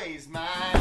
always mine.